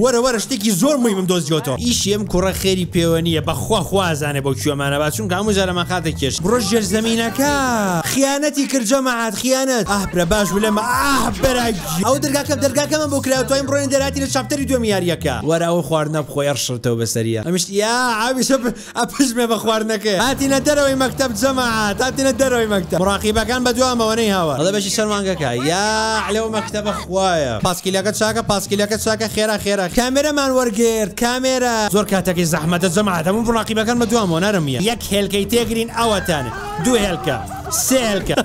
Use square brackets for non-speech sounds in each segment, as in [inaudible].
وەرە وەرە شتێکی زۆر مویمم دۆزیۆتەوە ئیشیم کوڕە خێری پەیوەنیە بەخوا خوازانێ بۆ کوێمانە باچون هەموو جارەمە خاتە کێش. بڕۆ ژێر زمینینەکە خیانەتی کردجەمەعات خیانەت. ئاپرە باش لەمە. ئاه بەراگی ئەو دەرگاکەم دەرگاکەمە بۆ کرا توانین بڕۆین دەراتی لە چاپتەری دوێ میاریەکە. وەرە ئەو خواردنە بخۆی ڕشتەوە بەسەریە. ئەمشت یا ئاویشە ئەپشمێ بە خواردنەکە هاتیە دەرەوەی مەکتب جەماعات هاتیە دەرەوەی مەکتب. ڕاقیبەکان بە دوامەوەنەی هاوە. ئەڵە بەشی شەرمانگەکە. یا لەو مەکتتەبە خوایە. پاسکیلەکە چاکە پاسکیلەکە چاکە خێرا خێرا. کامێرەمان وەرگرت کامێرە. زۆر کاتێکی زەحمەتە جەماعات هەموو بڕاقیبەکان بە دوامەوە نەرمیە یەک هێلکەی تێگرین ئەوەتان. دوو هێلکە سێ هێلکە.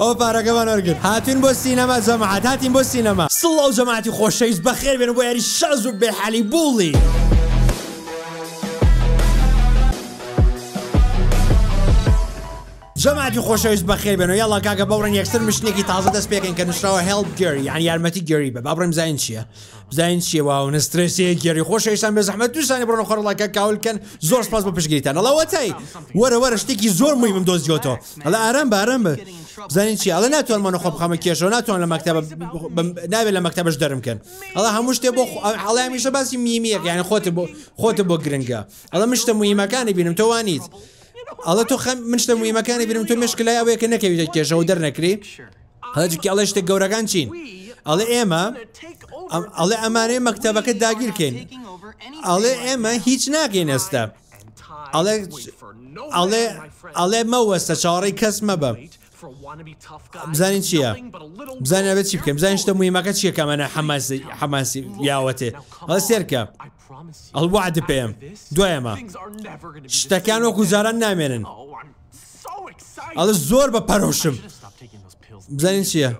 ئەو پارەکەمان وەرگرت هاتوین بۆ سینەما جەماعات هاتین بۆ سینەما. سڵ ئەو جەماعتی خۆشەویست. بەخێر بێن بۆ یاری شەز و بێحالی بوڵی. جەماتی خۆشەویست بەخێر بێن و یاڵا کاکە بەڕن یەکسەر مشتێکی تازە دەست پێکەن کە نشراوە هێڵ گەری یان یارمەتی گەری بە. بابڕم زین چییە؟ بزین چیە و نسترسی گەری خۆشەویستان بە زەحمە دوستانی بڕۆ خۆڕڵاکە کاولکەن زۆر سپاس بە پشتگیریتان ئەڵەوەتای وەرە وەرە شتێکی زۆر مویمم دۆزیۆتەوە ئەڵە ئارام بارم بە. بزانین چی ئەڵە ناتوانمانە خۆ بخەمە کێشەوە. ناتوان لە مەکتتەب نابێت لە مەکتتەبش دەرمکەن ئەڵە هەموو شتێ بۆ ئەڵی هەمیشە باسی میمیەک یان خۆتە بۆ خۆتە بۆ گرنگە. ئەڵە مشتە مویمەکانی بینم. تۆوانیت ئەڵە تۆ خەم منشتە مویمەکانی بینم تۆ مشکلای ئەوەیە کە نەکەویتە کێشەوە دەرنەکری. هەجوکی ئەڵە شتێک گەورەکان چین. ئەڵێ ئێمە ئەڵێ ئەمانەیە مەکتتەبەکە داگیرکەین ئەڵێ ئێمە هیچ ناکەین ئێستا. ئەڵێ ئەڵێ ئەڵێ مەوەستە چاڕی کەس مەبە. بزانین چییە؟ بزانین بێت چی بکەم بزانین شتە مویمەکە چیە حماسی حماسی یاوەتێ. ئەڵە سێرکە. ئەڵوعد پێم. دوایەمە. شتەکان وەکو جاران نامێنن. ئەڵە زۆر بە پەرۆشم. بزانین چییە؟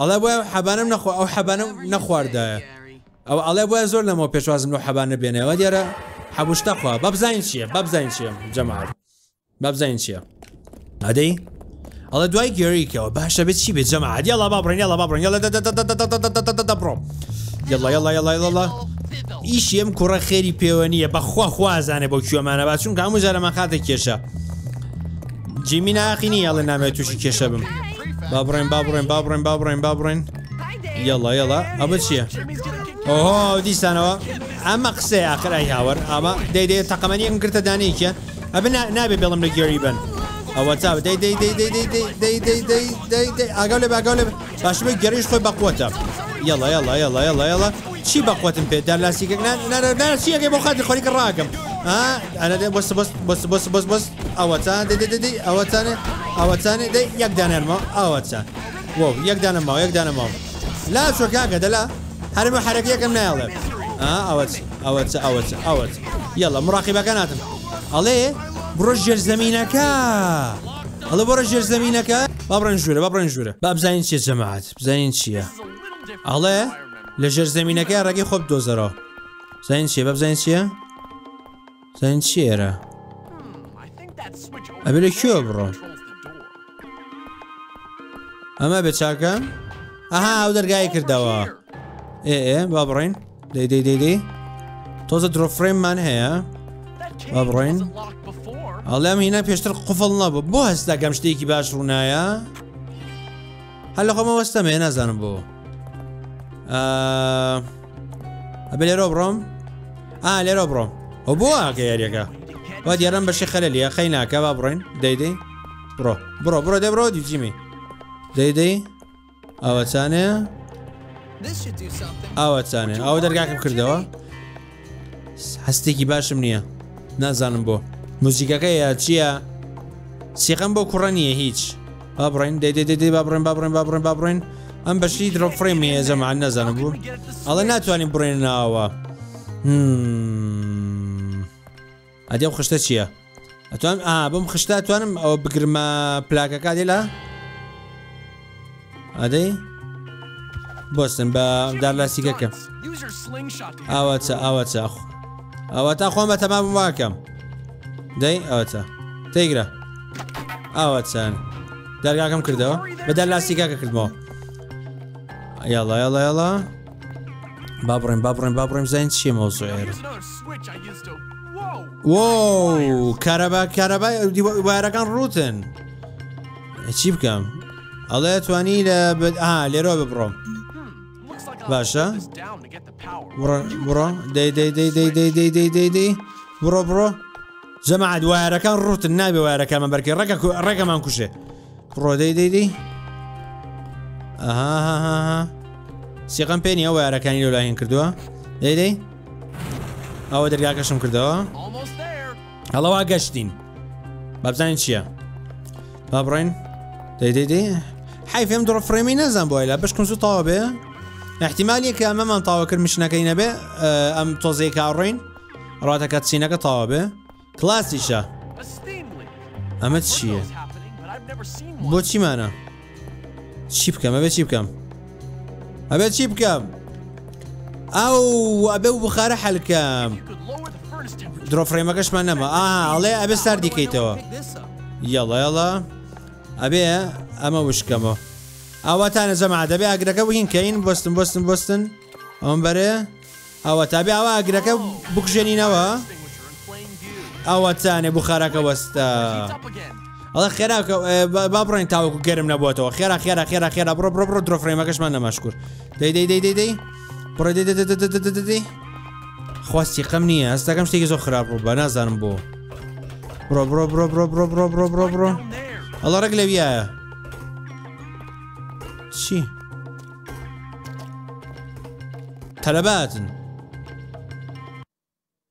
ئەڵێ بۆ حەبانم نەخوا ئەو حەبانم نەخواردایە. ئەو ئەڵێ بۆە زۆر لەمەوە پێشوازم لە حەبانە بێنەوە دیارە حەبوشتەخوا. بەبزین چییە؟ بەبزین چیە جەماعات بەبزین چییە؟ ئەدەی ئەڵە دوای گەریکەوە باشە بێت چی بێت جەماعات یاڵا بابڕین یاڵا بابڕین یاڵە دەبڕۆ یاڵا یاڵا یاڵا یاڵا ئیشی ئەم کوڕە خێری پەیوەنیە بەخوا خوازانێ بۆ کوێمانە با چون هەموو جارەمان خاتە کێشە جیمی ناقینی یاڵێ نامێت تووشی کێشە بم با بڕێن با بڕێن با بڕێن با بڕێن با بڕێن یاڵا یاڵا ئەمە چییە؟ ئۆهۆ دیسانەوە ئەمە قسێ ئاخرای هاوەر ئەمە دەیدێت تەقەمەنی ئەم گرتە دانەیەکە ئەبە نابێ بێڵم لە گێری بن ئەوە تا ئاگەڵ لێ باگەڵ لێ باشمە گەریش خۆی بەقوتە یاڵا یاڵا یاڵا یاڵا یاڵا چی بەقوتم پێ دار لاسیکە چیەکەی بۆ خاتی خۆری ڕاکەم ئەە بۆ بۆ بۆ بۆ بۆ ئەوەتان ئەوەتانێ ئەوەتانێ دەی یەک دانێنمەوە ئەوەچان وە یەک دانمەوە یەک دانمەوە لا چۆ کاکە دەلا هەرمە حرەکەیەکەم ناڵێ ئەوەت ئەوەت ئەوەت ئەوەت یاڵە مراقیبەکە ناتم ئەڵێ بڕۆ ژێر زمینینەکە ئەڵە بۆرە ژێر زمینینەکە بابڕێن ژوورە بابڕێن ژوورە با بزانین چیە جەماعات بزانین چییە ئەڵێ لە ژێر زمینینەکە ڕێگەی خۆب دۆزەرەوە زین چیە بە بزانین چییە زین چیێرە ئەبێ لە کوێ بڕۆ ئەمە بێ چاکە ئەها ئەو دەرگای کردەوە ئێ با بڕین دەی دەی دەی دەی تۆزە درۆفرێممان هەیە با بڕین ئەڵێم هینە پێشتر قفڵ نەبوو. بۆ هەستا گەم شتێکی باش ڕوونایە؟ هەل لە خۆمە وەستەمێ نازانم بۆ. ئەبێ لێرە بڕۆم؟ ئا لێرە بڕۆم. ئەو بۆ ئاکە یاریەکە. وا دیارم بەشی خەلە لە خەی ناکە با بڕۆین. دەیدەی بڕۆ بڕۆ بڕۆ دێ بڕۆ دیجیمی دەیدەی ئەوە چانێ؟ ئەوە چانێ. ئەو دەرگاکەم کردەوە. هەستێکی باشم نییە. نازانم بۆ. موزیکەکە یا چییە سیقم بۆ کوڕە نییە هیچ با بڕین دەیدەی با بڕێن با بڕێن با بڕێن با بڕێن ئەم بەشی درۆفرێمی هێزەمان نەزانم بوو ئەڵە ناتوانین بڕێن ناوە ئەو خشتە چییە؟ ئەتوان ئا بم خشتا توانم ئەوە بگرمە پلاکەکە دێ لە ئەدەی بۆستن بە دارلاسیگەکە ئاوەچە ئاوەچە ئەوە تا خۆم بە تەمام واکەم دەی؟ ئەوەچە تێگرە. ئاوە چەند دەرگاکەم کردەوە. بە دەرلاسیگاکە کردمەوە. یاڵە یاڵە یاڵە با بڕێن با بڕێن با بڕێن زین چیە مۆزۆێر کارەبا کارەبا ڕوتن. چی بکەم؟ ئەڵێ توانی لە لێرە ببڕۆم. باشە. بڕۆ بڕۆ. دەی دەی دەی دەی دەی دەی دەی دەی دەی. بڕۆ بڕۆ. جەماعات وایەرەکان ڕوتن نابێ وایەرەکانمە بەرکە ڕێکە ڕێگەمان کوشێ بڕۆ دەی دەی دەی ئەها سیقم پێ نیە وایەرەکانی لەلاهین کردووە دەی دەی ئەوە دەرگاکەشم کردەوە. هەڵەوا گەشتین بابزانین چییە با بڕین دەی دەی دەی حی فێم دڕ فرێمی نەزان بۆ لە بەش کنز و تاوا بێ احتیمالی کە ئەمەمان تاواکرد مشنەکەی نەبێ ئەم تۆزەی کاڕین ڕاتەکە چینەکە تاوا بێ پلاسیشە ئەمە چییە بۆ چیمانە چی بکەم ابي چی بکەم ئەبێ چی بکەم ئەو ئەبێ درو بخارە حەلکەم مانا ما آه علي ابي سار دیکەیتەوە یەڵە یەڵە ئەبێ ئەمە وشکەمەوە ئەوەتانە جەما دەبێ ئاگرەکە بگین کەین بستن بوستن بستن ئەم بەرێ ئەوە تابێ ئەوە بوكجنين بکوژێنینەوە. View. ئەوەتانێ بخارەکە وەستە. Heats up again. ئەڵە خێراکە با بڕین تاوەکو گەرم نەبووەوە خێرا خێرا خێرا خێرا بڕۆ بڕۆ بڕۆ درۆفرێمەکەشمان نەماشکور دەی دەی دەی دەی دەی. بڕۆ دەی دەی دەی دەی دەی دەی. دەی دەی خواستی قەم نییە. ئەستەکەم شتێکی زۆر خراپ ڕوو بە نازانم بۆ. بڕۆ بڕۆ بڕۆ بڕۆ بڕۆ بڕۆ بڕۆ بڕۆ بڕۆ. Down there. ئەڵە ڕێک لەویایە چی؟ تەلەباتن.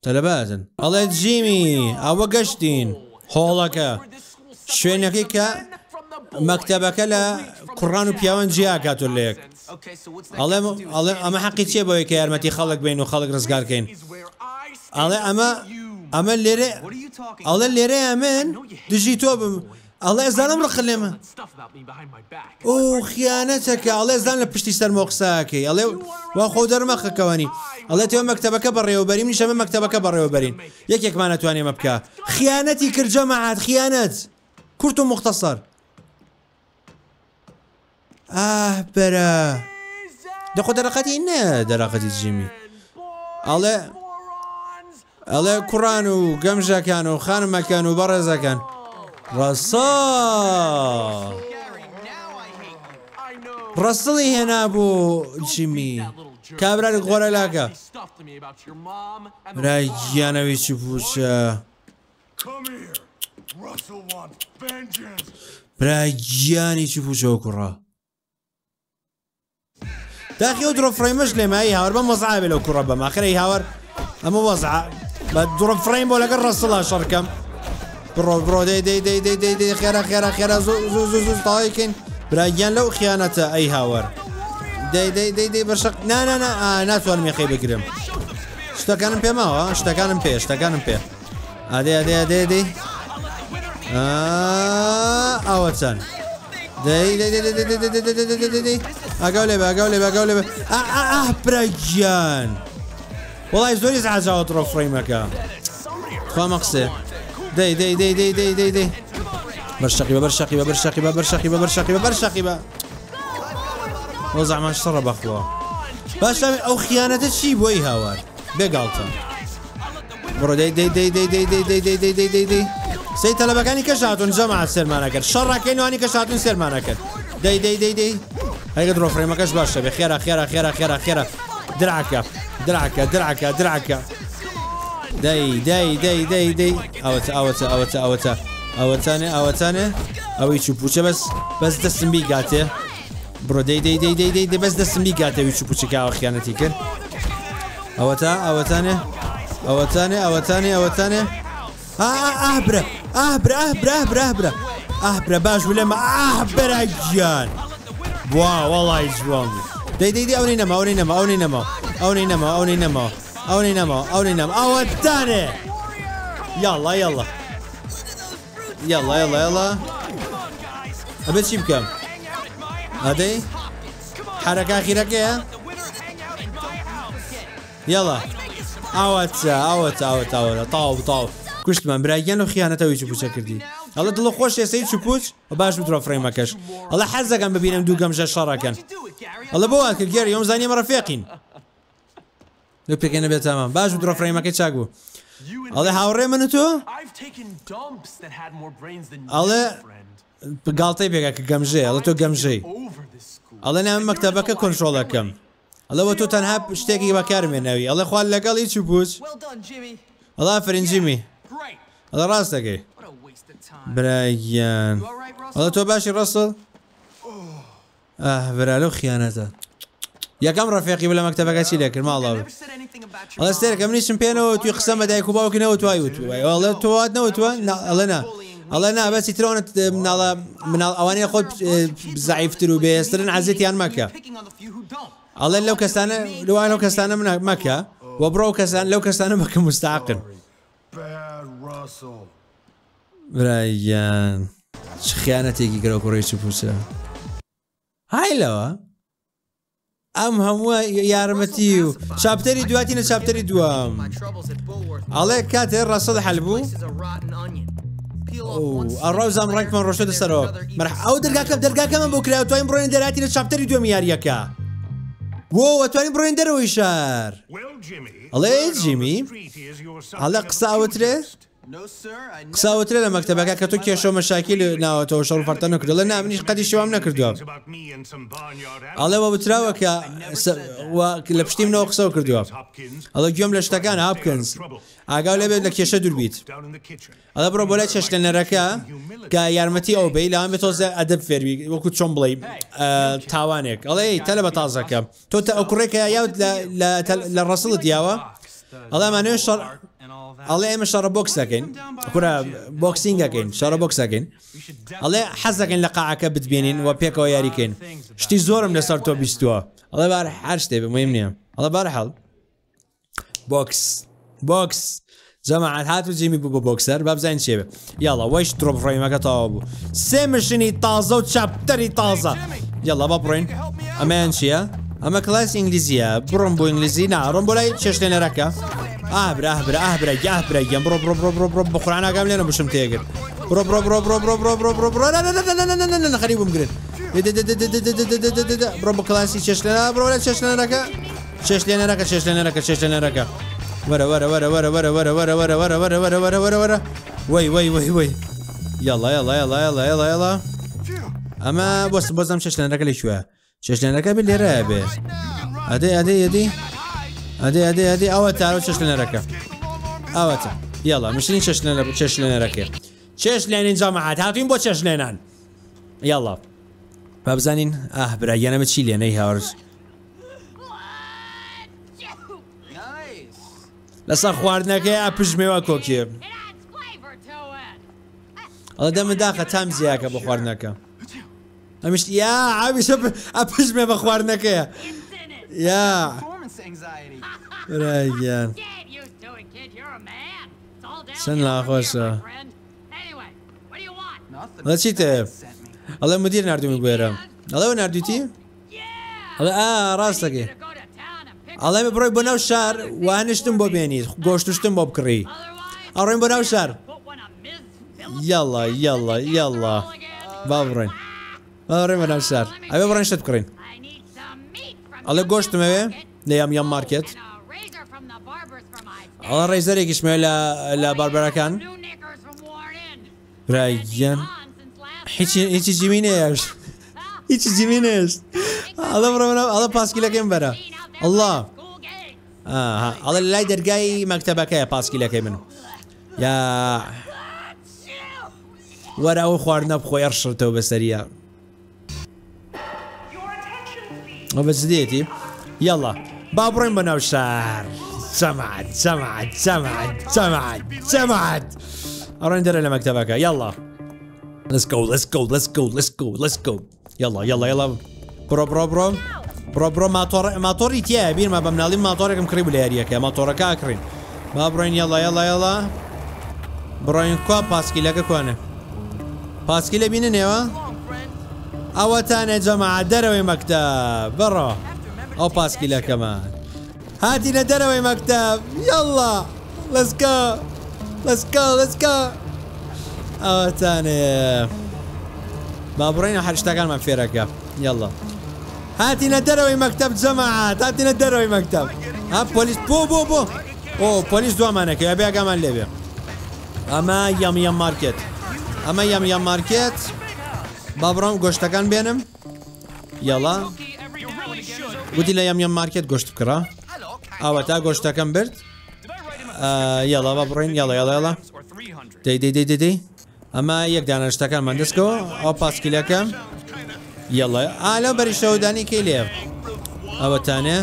تەلەباتن ئەڵێ جیمی ئەوە گەشتین. هۆڵەکە. شوێنەکەی کە مەکتتەبەکە لە کوڕان و پیاوان جیا کاتۆ لێک. Okay, so what's ئەڵێ ئەڵێ ئەمە حەقی چیە بەوەی کە یارمەتی خەڵک بین و خەڵک ڕزگارکەین؟ is where I stand ئەڵێ ئەمە you. ئەمە لێرە What are you talking ئەڵێ لێرە ئەمن دژی تۆ بم ئەڵێ ئەزانم ڕخلێمە stuff about me behind my back? ئەو خیانەتەکە. ئەڵێ زان لە پشتی سەر مۆقساکەی. ئەڵێ وا خۆ دەرمەخەکەوانی. ئەڵێ تێوە مەکتتەبەکە بەڕێوەبەریم نیشەمە مەکتتەبەکە بەڕێوەبەرین یەکێکمان نتوانێ مە بکە. خیانەتی کردجە مەعات خیانەت. کورت و مختصەر ئاه بەرە. دەخۆ دەرەقەتی نە دەراقەتی جیمی. ئەڵێ Morons! ئەڵێ کوڕان و گەمژەکان و خانمەکان و بەڕێزەکان. رصاص. رسلي هنا ابو جيمي كابرا غورا لاكا راي جانا ويشبوشا براي جاني شبوشا وكرة داخي ودرو فريم مش لما اي هاور بموزعه بلو كرة بما آخر اي هاور اما وزعه بدرو فريم ولا قرص الله شركم بڕۆ بڕۆ دەی دەی دەی دەی دەی دەی خێرە خێرە خێرە زوو زوو زوو تاوایکەین براگیان لەو خیانەتە ئەی هاوەر دەی دەی دەی دەی بەشق نانانا ناتوانم یخی بگرم شتەکانم پێماوە شتەکانم پێ شتەکانم پێ ئادێ ئادێ ئادێ دەی ئەوە چەند ئەگەڵ لێ بەگەڵ لێ بەگەڵ لێ پرەگیان وڵی زۆری عجاوت ڕۆفڕیمەکە خۆمە قسێ دەی بەرشەقی بە بەرشەقی بە بەرشەقی بە بەرشەقی بە بەرشەقی بە بەرشەقی بە وە زەمان شڕە بەخوا باشە ئەو خیانەتە چی بۆی هاوار بڕۆ دەی دەی دەی دەی دەی دەی دەی دەی دەی دەی دەی دەی سی تەلەبەکانی کە هاتون جەماعات سێرمانەکرد شەڕاکەینوانی کە هاتون سێرمانەکرد دەی دەی دەی دەی هەیگە درۆفرێمەکەش باشە بێ خێرا خێرا خێرا خێرا خێرا دراکە دراکە دراکە دراکە دەی دەی دەی دەی دەی. ئەوەتە ئەوەتە ئەوەتە ئەوەتە ئەوەتانێ ئەوەتانێ ئەوەی چوپوچە بەس بەس دەستم بیگاتێ. بڕۆ دەی دەی دەی دەی دەی دەی بەس دەستم بیگاتەوی چوپوچەکەوە خیانەتی کرد. ئەوەتە ئەوەتانێ ئەوەتانێ ئەوەتانێ ئەوەتانێ ئاهبرە ئاهبرە ئاهبرە ئاهبرە ئاهبرە ئاهبرە باش بلێمە ئاهبرە گیان. وا وەڵی جوان. دەی دەی دەی ئەوەی نەما ئەوەی نەما ئەوەی نەما ئەوەی نەما ئەوەی أو نينامو أو نينامو أو الثاني. يلا يلا. يلا يلا يلا. ابي شي كم هذي؟ حركة أخيرة كيا يلا. أوت أوت أوت أوت. طاو طاو. كشت من برايان خيانة توي شو بشكردي الله دڵ خۆش ئێسەی چوپوچ باش بترۆ فرێمەکەش ئەڵە حەزەکەم ببینم دوو گەمژە شەڕەکەن ئەڵە بۆ واکرد جاري يوم زاني مرافقين لە پێکەێنە بێت تامان باش درۆفرەیمەکەی چاک بوو. ئەڵێ هاوڕێ من تۆ؟ ئەڵێ گاڵتەی پێگاکە گەمژێ ئەڵە تۆ گەمژەی. ئەڵێ نام مەکتتەبەکە کۆنتترۆڵەکەم ئەڵەوە تۆ تەنها شتێکی بەکارمێنەوی ئەڵە خوال لەگەڵی چی بووچ. ئەڵا فرنجیمی ئەڵە ڕاستەکەی برایان. ئەڵە تۆ باشی ڕسڵ ئەه برالە خیانەتە. یەکەم ڕفێقی لە مەکتتەبەکەچی لێکرد ماڵاو ئەڵستێرەکە منیشم الله. توی قسە بە دایک تو باوکنەوە توای وتوەڵێ تۆات نەوتوە ئەڵەنا ئەڵە نابەتی ترۆنت مناڵە مناڵ ئەوانەیە خۆت زعیفتر و بێسترن عزیتیان الله ئەڵێ لەو کەسانە لەوانەوە کەسانە من مەکە وە بڕۆ کەسان لەو کەسانە بەکە مستاقن برایان چ بوسا. هاي لو ها؟ ئەم هەمووە یارمەتی و چاپتەری دواتینە چاپتەری دووەم ئەڵێ کاتێ ڕاستە حەلبوو ئەڕۆزام ڕێکمان ڕۆشە دەسەرەوە مەرح ئەو دەرگاکە دەرگاکەمە بۆ کرا توانین بڕێن دەراتینە چاپتەری دووەم یاریەکە وە توانین بڕێن دەرەوەی شار ئەڵێ جیمی هەڵە قسە قساوترە لە مەکتتەبەکە کە تۆ کێشە مەشاکی لە ناوەتەوە شەڕ فەرتە نەکرد لە نامنیش قەتی شوام نەکردووە. ئەڵێەوە وتراوە کە لە پشتیم نەوە قسە کردووە. ئەڵە گوێم لە شتەکان هاپکنز ئاگاو لەبێت لە کێشە دووربیت. ئەڵە بڕۆ بۆ لە چێشتێنەرەکە کە یارمەتی ئەو بی لاام تۆزە ئەدەب فێوی وەکو چۆن بڵێ تاوانێک. ئەڵێ تە لە بە تازەکە تۆ تا ئەو کوڕێکە یاوت لە ڕسڵت دیاوە ئەڵەمانێ شەڕ ئەڵێ ئێمە شەڕە بۆکس دەکەین کورە بۆکسینگەکەین شەڕە بۆکس دەکەین ئەڵێ حەز دەکەین لە قاعەکە بتبێنین و پێکەوە یاریکەین شتی زۆرم لەسەر تۆ بیستووە ئەڵێ بار هەر شتێ بمیم نییە ئەڵە بار هەڵ بۆکس بۆکس جەماعات هات و جیمی بوو بە بۆکسەر بابزین چێبێ یاڵە وەش ترۆپ ڕۆیمەکە تاوا بوو سێ مشنی تازە و چاپتەری تازە یاڵە با بڕۆین ئەمەیان چییە؟ ئەمە کلاس ئینگلیزیە بڕم بۆ ئینگلیزی ناڕم بۆ لای چێشتێنەرەکە ئابرا ئابرا ئابرا یابرا گەم بڕۆ بڕۆ بڕۆ بڕۆ بڕۆ بخوراناگەم لێنە بشم تێگر بڕۆ بڕۆ بڕۆ بڕۆ بڕۆ بڕۆ بڕۆ بڕۆ بڕۆ خەری بم گرن بڕۆ بە کلاسی چێشتێنە بڕۆ لە چێشتێنەرەکە چێشتێنەرەکە چێشتێنەرەکە چێشتێنەرەکە وەرە وەرە وەرە وەرە وەرە وەرە وەرە وەرە وەرە وەرە وەرە وەرە وەرە وەرە وەی وەی وەی وەی یاڵا یاڵا یاڵا یاڵا یاڵا یاڵا ئەمە بۆست بۆزم چێشتێنەرەکە لەکوێ چێشتێنەرەکە بێ لێرە بێ ئەدێ ئەدێ ئەدی ئەدێ ئەدێ ئەدێ ئەوە تارۆ چێشتێنەرەکە ئەوەتە یاڵا مشتنی چێشتێنەرە چێش لێنەرەکە چێش لێنین جامەعات هاتوین بۆ چێش لێنان یاڵا. با بزانین ئاه برا یانەمە چی لێنەی هاورز Nice. لەسەر خواردنەکەی ئاپژمێوە کۆکیێ It adds flavor to it. ئەڵە دەمە داخە تام زیاکە بە خواردنەکە. ئەمیشت یا ئاویش ئەپژمێ بە خواردنەکەیە. It's in it. یا Right سن Sen nahoşa. حالا چیته؟ حالا مدیر نردو می‌برم حالا و نردویتی؟ حالا آه راست اگه حالا می بروی بناو شهر و هنشتم با بینید گوشتوشتم با بکری آروین بناو شهر یلا یلا یلا بابرین بابرین بناو شهر اوه برین شد بکرین حالا گوشتم اوه لیم یم مارکت Warren Inn. ڕایگەن On since last هیچی. هیچی جیمی نێش هیچی جیمی نێشت ئەڵە بڕۆنە ئەڵە پاسکیلەکەم بەرە الله. ئاها ئەڵە لای دەرگای مەکتتەبەکەیە پاسکیلەکەی من یا وەرە ئەو خواردنە بخۆی ئەرشتەوە بەسەریە ئەو بەس دێتی یاڵا با بڕۆین بە ناو شار سمعت سمعت سمعت سمعت سمعت. أروح ندير إلى مكتبك. يلا. ليتس جو ليتس جو ليتس جو ليتس جو ليتس جو يلا يلا يلا. برو برو برو. برو برو. ماتور ماتوري تيا بير ما بمنالين ماتوركم قريب لاريك ماتورك اكرين ما بروين يلا يلا يلا. بروين كوا باسكيلك كوانه باسكيله بينه نيوا. اوتان يا جماعة دروي مكتب؟ برو. أو باسكيله كمان. هاتي لدروي مكتب يلا ليتس جو ليتس جو ليتس جو اه تاني بابرين حرشتاقان ما في ركب يلا هاتي لدروي مكتب جماعات هاتي لدروي مكتب ها بوليس بو بو بو او بوليس دو امانك يا بيا قمان ليبيا اما يم يم ماركت اما يم يم ماركت بابرام گۆشتەکان بێنم یاڵا گوتی لە یەم یەم مارکێت گۆشت بکڕە Hello, can ئەوە تا گۆشتەکەم برد. یاڵا بە بڕین. یاڵە یاڵە یاڵە or 300. دەی دەی دەی دەی دەی ئەمە یەک دانەشتەکانمان دەستکەوە ئەو پاسکیلەکەم یاڵە ئالە بەریشەودانی کەی لێ. ئەوەتانێ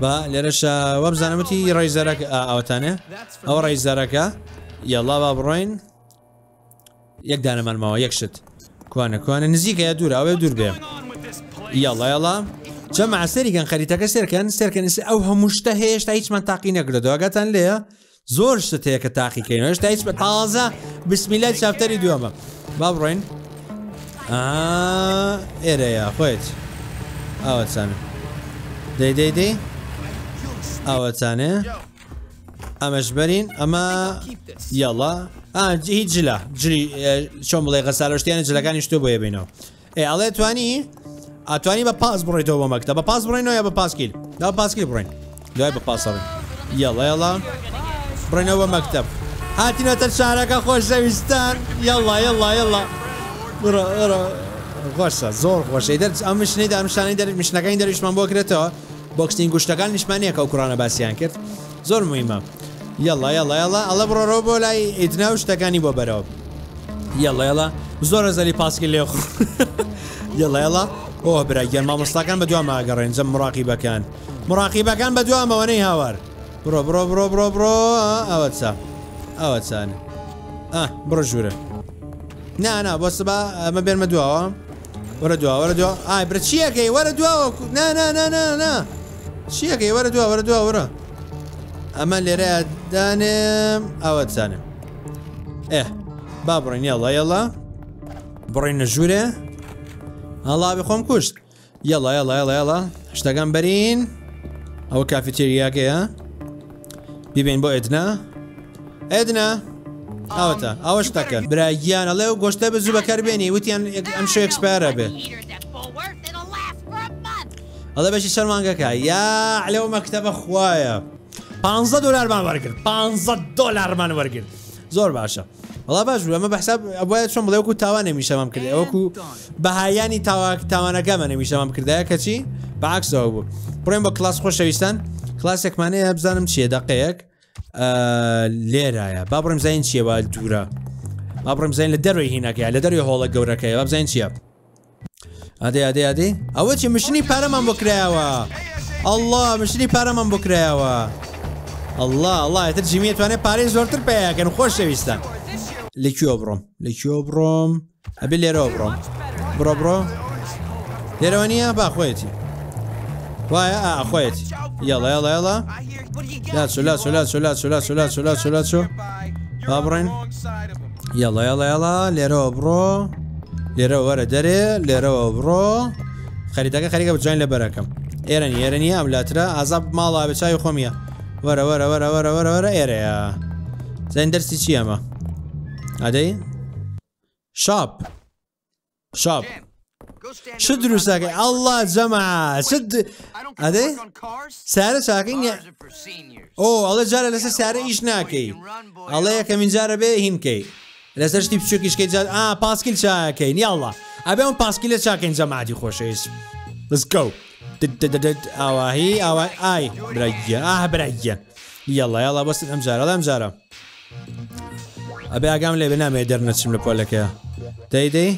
بە لێرەشە وە بزانمەتی ڕێزەرەکە ئەوەتانێ ئەو ڕێزەرەکە یاڵا با بڕۆین یەک دانەمانمەوە یەک شت. کوانە کوانە. نزیکە یا دوور ئەوێ دوور بێ. یاڵا یاڵا جەمع سەریگەن خەریتەکە سێرکەن سێرکەن ئەو هەموو شتە هێشتا هیچمان تاقی نەکردەوە ئەگەتان لێە زۆر شت هەیە کە تاقیکەین هێشتا هیچ بە تازە بسمیلای چاپتەری دووەمە با بڕۆین ئا، ئێرەیە خۆیت ئەوە چانە دەی دەی دەی ئەوە چانێ ئەمەش بەرین ئەمە یاڵا هیچ جلا. جلی چۆن بڵێ غەسارشتیانە جلەکانی شتو بۆ بینەوە. ئێ ئەڵێ توانی ئاتوانی بە پاس بڕێتەوە بە مەکتە بە پاس بڕێنەوە یا بە پاسکیل دا پاسکیل بڕێن؟ دوای بە پاسەڕێن یەڵە یەڵە بڕێنەوە بە مەکتب هاتینەتە شارەکە خۆش زەویستان. یەڵە یەڵە یەڵە خۆشە زۆر خۆشەی دەرج ئەم مشنەی دامشانەی دەر مشنەکەی دەریشمان بۆ کرێتەوە. بۆکسین گوشتەکان نیشمانە کە کوڕانە باسییان کرد. زۆر مویمە یەڵە یەڵە یەڵە ئەڵە بڕۆ بۆ لای ئیتنا و شتەکانی بۆ بەرەوە. یەڵە یەڵە زۆرە زەری پاسکی لێ خۆ. [laughs] یەڵە یەڵە ئۆ براگەن مامۆستاکان بە دوام ئاگەڕێن جەم مراقیبەکان. مراقیبەکان بە دوامەوەنەی هاوار. بڕۆ بڕۆ بڕۆ بڕۆ بڕۆ ئەوە چا؟ ئەوە چانە؟ ئە بڕۆ ژوورە. نا نا بۆ سبا ئەمە بێنمە دواوە؟ وەرە دوا وەرە دوا ئای برە چیەکەی وەرە دواوە؟ نا نا نا نا نا. چیەکەی وەرە دوا وەرە دوا وەرە. ئەمە لێرە دانێم ئەوە چانم ئێ با بڕین یاڵە یاڵە بڕین نە ژوورێ هەڵا بخۆم کوشت. یاڵە یاڵە یاڵە یاڵە شتەکان بەرین. ئەوە کافیتێریاکەیە. بیبین بۆ ئێدنا. ئێدنا. ئەوەتە ئەوە شتەکە براگیان ئەڵێ و گۆشتە بە زوو بەکاربێنی وتیان ئەم شو ئەکسپارە بێ. Eaters at full worth, it'll last for a month. ئەڵێ بەشی شەرمانگەکە. یا لەو مەکتتەبە خوایە. 15 دلارمان وەرگرت. 15 دلارمان وەرگرت. زۆر باشە. وڵا باش بوو ئەمە بەحساب ئەوە چۆن بڵێ وەکو تاوان نەمیشەمام کرد ئەوەکو بەهایانی تاوانەکەمە نەمیشەمام کردایە کەچی بەعکسەوە بوو. بڕێن بە کلاس خۆشەویستان کلاسێکمانەیە بزانم چیە دقەیەک لێرایە. با بڕم زین چیەوە دوورە؟ با بڕم زین لە دەروی هینەکەی لە دەروی هۆڵە گەورەکەی. با بزین چییە؟ ئەدەی ئەدەی ئەدەی ئەوە چی؟ مشنی پارەمان بکرایەوە. الله مشنی پارەمان بکرایەوە. الله الله تر جیمیێتوانێت پارەی زۆرتر پیاکەن خۆش شەویستان. لەکوێ بڕۆم. لەکوێ بڕۆم. ئەبێ لێرەوە بڕۆم. بڕۆ بڕۆ لێرەوە نیە باخۆیەتی وایە؟ ئاخۆیەتی یاڵە یاڵە یاڵە. لاچۆ لاچۆ لاچۆ لاچۆ لاچۆ لاچۆ لاچۆ لاچۆ با بڕێن یاڵە یاڵە یاڵە. لێرەوە بڕۆ. لێرە وەرە دەرێ. لێرەوە بڕۆ. خەریتەکە خەریکە بجوین لە بەرەکەم. ئێرە ئێرە نیە ئەم لاترە. ئازاب ماڵا بەچوی خۆمیە وەرە وەرە وەرە وەرە وەرە وەرە ئێرەیە. زەندەرسی چیەمە؟ عادية شاب شاب شو دروسك الله جماعة شد هذي سعر ساكن أو الله جاره لسه سعر إيش ناكي الله يا كمين جاره به هنكي لسه شتيب شو إيش كي جاره آه باسكيل شاكين يلا ابي اون باسكيل شاكين جماعتي خوش إيش ليتس جو اواهي اواهي اي بريا آه بريا يلا يلا بس الامجاره الامجاره ئەبێ ئاگام لێ بنامێ دەرنەچم تشاكا پۆلەکە دەیدەی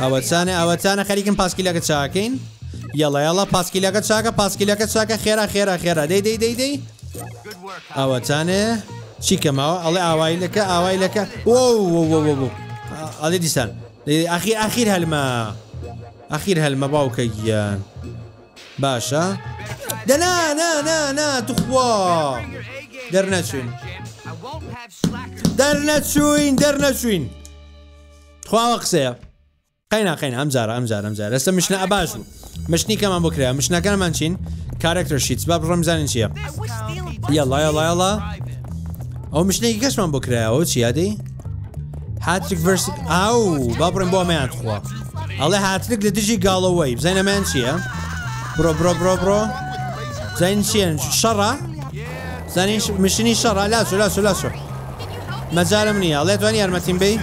تشاكا خيرا خيرا خيرا دي دي دي دي. چاکە پاسکیلەکە چاکە خێرا خێرا خێرا دەیدەی دەیدەی ئەوەچانێ چیکەماوە ئەڵێ ئاوایلەکە ئاوایلەکە ئەڵێ دیسان ئاخیر أخير هەلمە ئاخیر هەلمە باوکە گیان باشا. دەنا نا نا نا توخوا دەرنەچوین. دەرنەچوین دەرنەچوین خواوە قسەیە قەینا قەینا ئەم جارە ئەم جارە ئەم جارە ئێستا مشنە ئەباش بوو مشتنی کەمان بۆ کرا مشنەکانمان چین کارکتەر شیت با بڕەمزانین چییە. یاڵا یاڵا یاڵا. ئەو مشتێکی کەسمان بۆ کرایەوە چیادەی هاترێک ڤرس ئاو با بڕێن بۆ ئەمەیان خوا ئەڵێ هاترێک لە دژی گاڵەوەی بزانین ئەمەیان چییە بڕۆ بڕۆ بڕۆ بڕۆ زین چیان شەڕە زانین مشنی شەڕە لاسو لاسو لاسو مەجارم نییە. ئەڵێ توانی یارمەتیم بی؟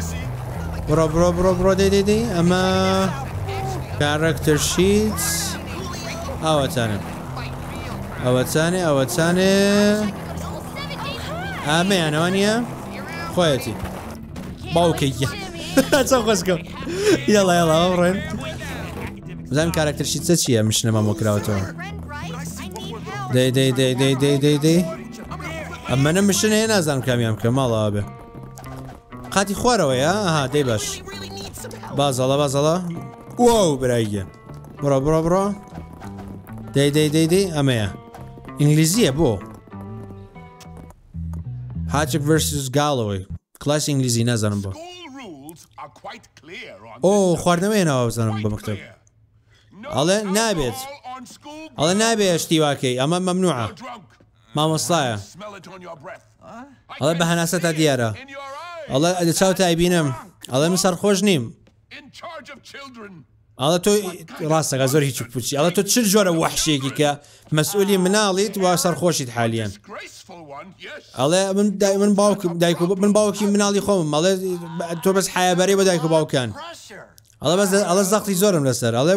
بڕۆ بڕۆ بڕۆ بڕۆ دەی دەی دەی ئەمە کارکتەر شیت. ئەوەتانە ئەوەتانێ ئەوەتانێ ئامەیانەوە نییە خۆیەتی. باوکەیە [laughs] چەند خۆشکەم یاڵا یاڵا ڕێن. زانام کارکتەرشی چە چییە مشنەمە مۆکراوەتەوە دەی دەی دەی دەی دەی دەی دەی ئەمەە مشن هەیە نازانم کامیان بکە. ماڵەوە بێ. قاتی خوارەوەیە؟ ئاها دەی باش. بازەڵە بازەڵە وە برایگە. بڕۆ بڕۆ بڕۆ دەی دەی دەی دەی ئەمەیە. ئینگلیزیە بۆ. هاچک ڤرسس گاڵەوەی. کلاس ئینگلیزی نازانم بۆ. All rules are quite clear on ئۆ خواردنەوەی ناوە بزانم بە مکتب. ئەڵێ نابێت. ئەڵێ نابێ شتیواکەی. ئەمە مەمنوعە. مامۆستایە. Smell it on your breath. ئەڵێ بە هەناسە تا دیارە. In your eyes. ئەڵێ ئەدە چاو تایبینم ئەڵێ من سەرخۆش نیم In charge of children. ئەڵە تۆ ڕاستەکە زۆر هیچ پوچی ئەڵە تۆ چ جۆرە وحشێکی کە مەسئولی مناڵیت وا سەرخۆشیت حالیان Graceful one, yes. ئەڵێ من دای- من باوکم دایک و من باوکی مناڵی خۆم ئەڵێ تۆ بەس حیابەری بە دایک و باوکان Pressure. ئەڵە بەس ئەڵە زەختی زۆرم لەسەر ئەڵێ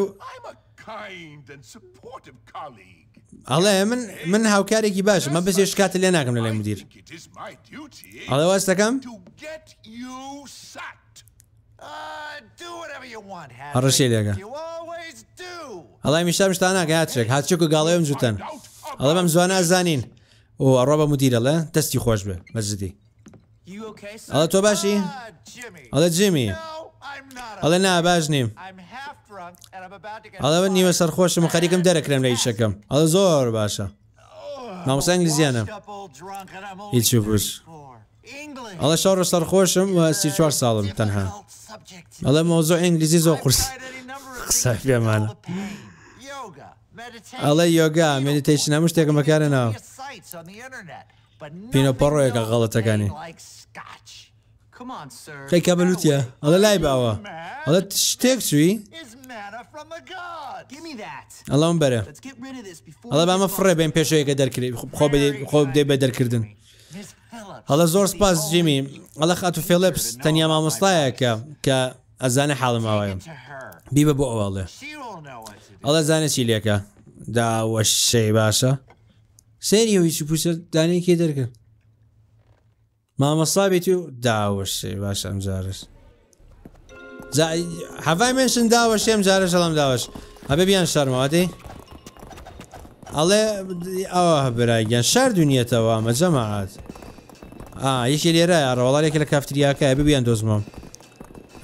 ئەڵێ من من هاوکارێکی باشە مە بەسێ شکات لێ ناکەم لە لای مدیر. ئەڵێ واستەکەم هەڕەشێ لێگە هەڵی میشتا شتا ناگاتێک هاچێک و گاڵێم جوتەن. ئەڵە بەم زوان نازانین و ئەڕۆ بە مدیرە لە دەستی خۆش بێ مەزدی ئەڵە تۆ باشی؟ ئەڵە جیمی ئەڵێ نا باش نیم. ئەڵەوە نیوە سەرخۆشم و خەریکم دەرەکرم لە ئیشەکەم ئەڵە زۆر باشە. نامۆسەنگلی زیانە هیچ پوش. ئەڵە شەڕە سەرخۆشم و سی چوار ساڵم تەنها. ئەڵە مۆزۆ ئینگلیزی زۆر قرس قسە پێمانە. ئەڵێ یۆگا مێنیتەیشی نەمە شتێکم بەکارە ناو. پینۆپەڕۆیەکە غەڵەتەکانی. خیکە بلووتە ئەڵە لای باوە. ئەڵە شتێک چوی؟ manna from the gods. Give me that. Allah'ım bere. Let's get rid of this before. Allah ben mafre ben peşeye kadar kireyim. Xob xob de bedar kirdin. هەڵە زۆر سپاس جیمی ئەلە خات و فێلپس تەنیا مامۆستایەکە کە ئەزانە حاڵماوەیە بیبە بۆ ئەوواڵێ ئەڵە زانە چی لێکە داوە شەی باشە سێری هیچی پوچە دانێکی دەرکرد مامەسابێتی و داوە شەی باشە ئەمجارش جارش هەڤای منشن داوە شێم جارە ژەڵام داوەش هەبێ بیان شەرمەوەدەی ئەڵێ ئەوە هەبراگیان شار دونیەتەوە ئەمە جەماعات ئا یەکی لێرە ڕۆڵارێکی لە کافتریاکە ببیان دۆزمەم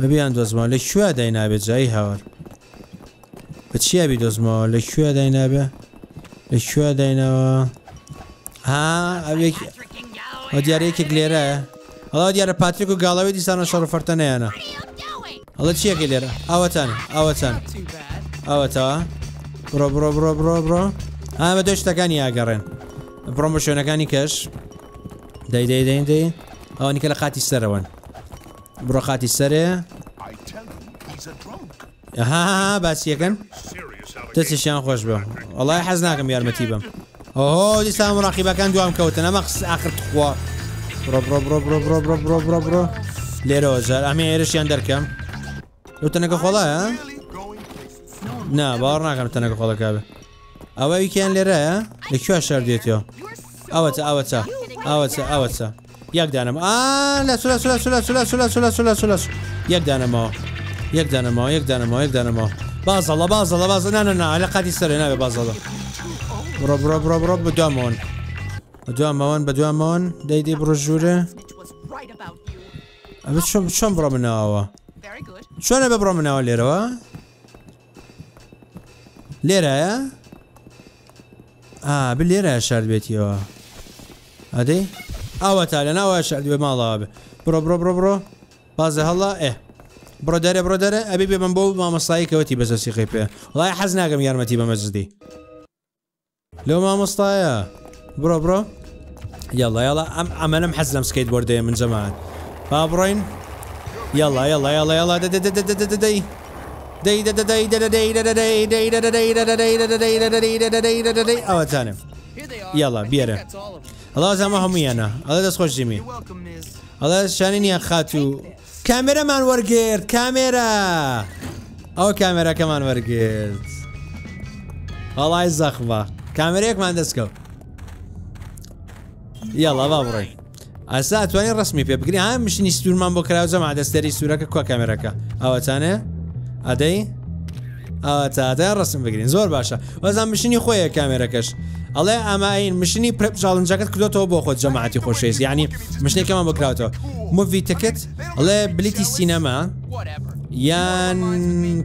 ببیان دۆزمەوە لە کوێ دای نابێت جایی هاوار بە چیابی دۆزمەوە لە کوێ دای نابێ لە کوێ داینەوە ها ئەوێک Freaking Galloway. ئەو دیارەیەکێک لێرەیە ئەڵا دیارە پاتریک و گاڵەوەی دیسانە شەڕفەرتە ئەڵە چیەکە لێرە ئەوەتان ئەوەتان ئەوەتەوە بڕۆ بڕۆ بڕۆ بڕۆ بڕۆ ئا بە دۆ شتەکانی یاگەڕێن بڕۆم بە شوێنەکانی کەش دەی دەی دەی دەی ئەوە نیکە لە قاتی سەرەوەن بڕۆ قاتی سەرێ I tell him he's a drunk. ها باسیەکەن Serious allegation. دەستیشیان خۆش بە وڵای حەز ناکەم یارمەتی بم ئۆ دیسان مڕاقیبەکان دوام کەوتن ئەمە قس ئاخر خوا بڕۆ بڕۆ بڕۆ بڕۆ بڕۆ بڕۆ بڕۆ بڕۆ بڕۆ لێرەوە جار ئەمێ ئێرشیان دەرکەم لەو تەنەکە خۆڵایە. نا باوەڕ ناکەم تەنەکە خۆڵەکە بێ ئەوە ویکیان لێرەیە لەکوێ شەر دێتەوە ئەوەتە ئەوەتە ئەوەتە ئەوەتە یەک دانم ئا لە سولا سولا سولا سولا سولا سولا سولا سولا یەک دانمەوە یەک دانمەوە یەک دانمەوە یەک دانمەوە بازەڵە بازەڵە بازە نانەنا لە قاتی سەرێ نابێ بازەڵە بڕۆ بڕۆ بڕۆ بڕۆ بدوامەوەن بدوامەوەن بدوامەوەن دەیدی بڕۆ ژوورە Which was right about you. ئەبێ چۆن بڕۆ good. چۆنە بە بڕۆ منەوە لێرەوە لێرەیە ئا ب لێرە شارد بێتیەوە ئەدەی ئەوە تا لە ناوە شارد بێ ماڵەوە بێ بڕۆ بڕۆ بڕۆ بڕۆ بازە هەڵا ئێ بڕۆ دەرێ بڕۆ دەرە ئەبێ بێ من بۆ مامەستایی کەوتی بەسەسی قی پێ وڵای حەز ناگەم یارمەتی بە مەزدی لەو مامۆستایە بڕۆ بڕۆ یاڵا یاڵا ئەم ئەمەنم حەز لەم سکەیت بردەیە من جەمان با بڕۆین يلا يلا يلا يلا دي دي دي دي دي دي دي دي ئەوە تانم یاڵا بیارە ئەڵا زەمە هەمویانە ئەڵە دەست خۆش جیمی ئەڵە شانی نیە خات و کامێرەمان وەرگرت کامێرە ئەو کامێرەکەمان وەرگرت وڵای زەخبە کامێرەیەکمان دەستکەوت یاڵا ئاسا ئەتوانین ڕستمی پێ بگرین ها مشتنی سوورمان بۆ کراوە جەما دەستێری سوورەکە کۆ کامێرەکە ئەوەتانێ ئەدەی ئەوە تاتە ڕستم بگرین. زۆر باشە. وەزان مشنی خۆیە کامێرەکەش ئەڵێ ئەماین مشنی پرپژاڵنجەکەت کردێتەوە بۆ خۆت جەماعتی خۆشەویست. ینی مشتێکەمان بکراوەوە موڤی تکت ئەڵێ بلیتی سینەما. Whatever. یان